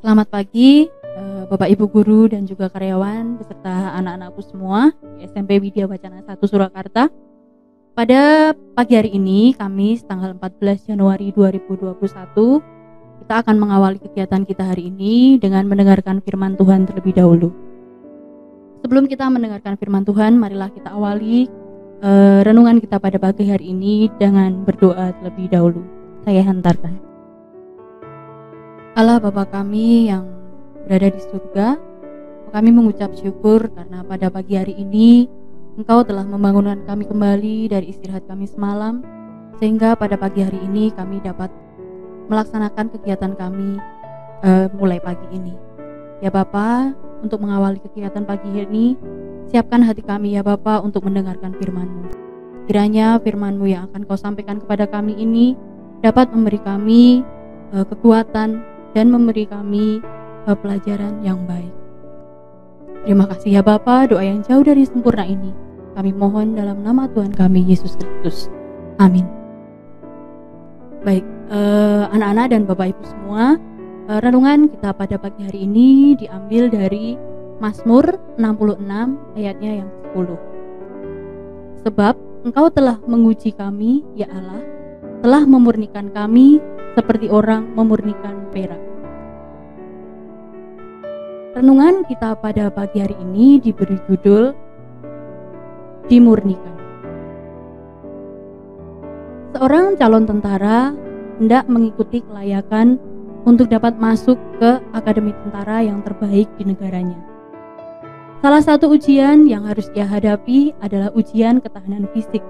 Selamat pagi eh, Bapak Ibu guru dan juga karyawan beserta anak-anakku semua SMP Widya Wacana 1 Surakarta. Pada pagi hari ini, Kamis tanggal 14 Januari 2021, kita akan mengawali kegiatan kita hari ini dengan mendengarkan firman Tuhan terlebih dahulu. Sebelum kita mendengarkan firman Tuhan, marilah kita awali uh, renungan kita pada pagi hari ini dengan berdoa terlebih dahulu. Saya hantarkan. Allah Bapa kami yang berada di surga, kami mengucap syukur karena pada pagi hari ini Engkau telah membangunkan kami kembali dari istirahat kami semalam, sehingga pada pagi hari ini kami dapat melaksanakan kegiatan kami uh, mulai pagi ini. Ya Bapa, untuk mengawali kegiatan pagi ini, siapkan hati kami ya Bapa untuk mendengarkan firman-Mu. Kiranya firman-Mu yang akan Kau sampaikan kepada kami ini dapat memberi kami uh, kekuatan dan memberi kami uh, pelajaran yang baik. Terima kasih ya Bapa, doa yang jauh dari sempurna ini. Kami mohon dalam nama Tuhan kami Yesus Kristus. Amin. Baik, eh, anak-anak dan Bapak Ibu semua, eh, renungan kita pada pagi hari ini diambil dari Mazmur 66 ayatnya yang 10. Sebab Engkau telah menguji kami, ya Allah, telah memurnikan kami seperti orang memurnikan perak. Renungan kita pada pagi hari ini diberi judul Dimurnikan. Seorang calon tentara hendak mengikuti kelayakan untuk dapat masuk ke akademi tentara yang terbaik di negaranya. Salah satu ujian yang harus ia hadapi adalah ujian ketahanan fisik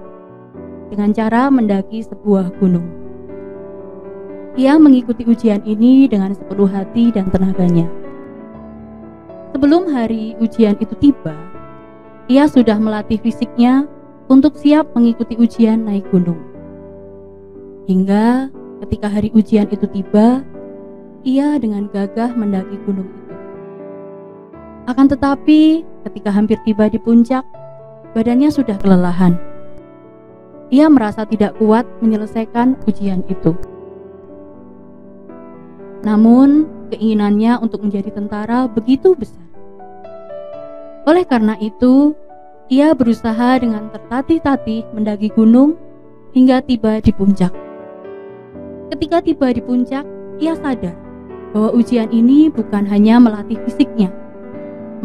dengan cara mendaki sebuah gunung. Ia mengikuti ujian ini dengan sepenuh hati dan tenaganya. Sebelum hari ujian itu tiba, ia sudah melatih fisiknya untuk siap mengikuti ujian naik gunung. Hingga ketika hari ujian itu tiba, ia dengan gagah mendaki gunung itu. Akan tetapi, ketika hampir tiba di puncak, badannya sudah kelelahan. Ia merasa tidak kuat menyelesaikan ujian itu. Namun, keinginannya untuk menjadi tentara begitu besar. Oleh karena itu, ia berusaha dengan tertatih-tatih mendaki gunung hingga tiba di puncak. Ketika tiba di puncak, ia sadar bahwa ujian ini bukan hanya melatih fisiknya,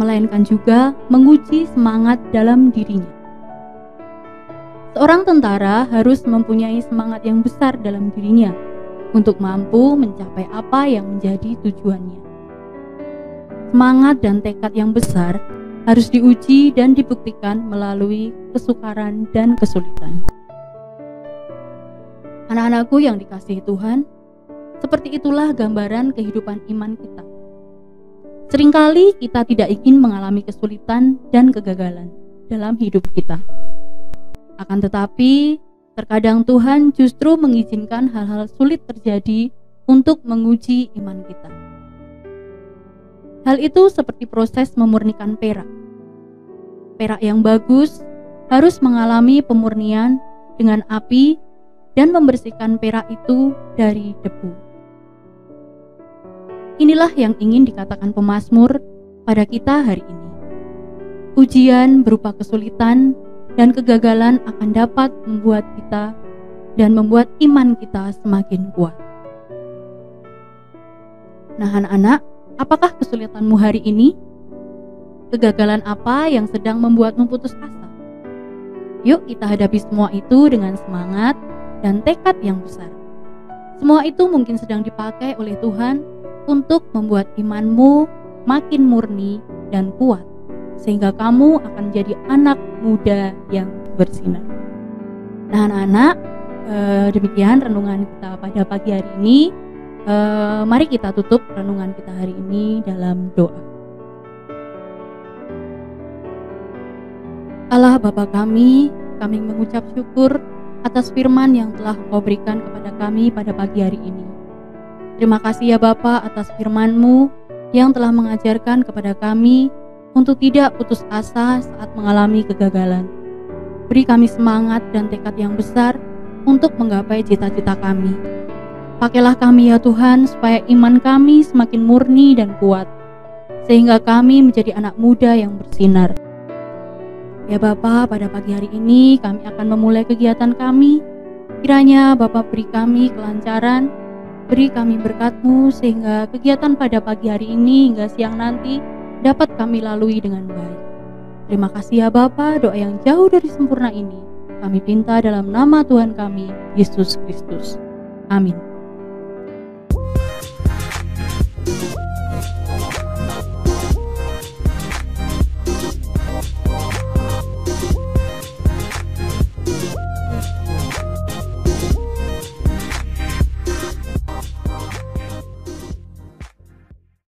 melainkan juga menguji semangat dalam dirinya. Seorang tentara harus mempunyai semangat yang besar dalam dirinya untuk mampu mencapai apa yang menjadi tujuannya. Semangat dan tekad yang besar harus diuji dan dibuktikan melalui kesukaran dan kesulitan. Anak-anakku yang dikasihi Tuhan, seperti itulah gambaran kehidupan iman kita. Seringkali kita tidak ingin mengalami kesulitan dan kegagalan dalam hidup kita. Akan tetapi, Terkadang Tuhan justru mengizinkan hal-hal sulit terjadi untuk menguji iman kita. Hal itu seperti proses memurnikan perak. Perak yang bagus harus mengalami pemurnian dengan api dan membersihkan perak itu dari debu. Inilah yang ingin dikatakan pemazmur pada kita hari ini. Ujian berupa kesulitan dan kegagalan akan dapat membuat kita dan membuat iman kita semakin kuat. Nah, anak-anak, apakah kesulitanmu hari ini? Kegagalan apa yang sedang membuatmu putus asa? Yuk, kita hadapi semua itu dengan semangat dan tekad yang besar. Semua itu mungkin sedang dipakai oleh Tuhan untuk membuat imanmu makin murni dan kuat sehingga kamu akan jadi anak muda yang bersinar. Nah, anak-anak, eh, demikian renungan kita pada pagi hari ini. Eh, mari kita tutup renungan kita hari ini dalam doa. Allah Bapa kami, kami mengucap syukur atas firman yang telah Engkau berikan kepada kami pada pagi hari ini. Terima kasih ya Bapa atas firman-Mu yang telah mengajarkan kepada kami untuk tidak putus asa saat mengalami kegagalan. Beri kami semangat dan tekad yang besar untuk menggapai cita-cita kami. Pakailah kami ya Tuhan supaya iman kami semakin murni dan kuat sehingga kami menjadi anak muda yang bersinar. Ya Bapa, pada pagi hari ini kami akan memulai kegiatan kami. Kiranya Bapak beri kami kelancaran, beri kami berkatmu sehingga kegiatan pada pagi hari ini hingga siang nanti dapat kami lalui dengan baik. Terima kasih ya Bapa, doa yang jauh dari sempurna ini. Kami pinta dalam nama Tuhan kami, Yesus Kristus. Amin.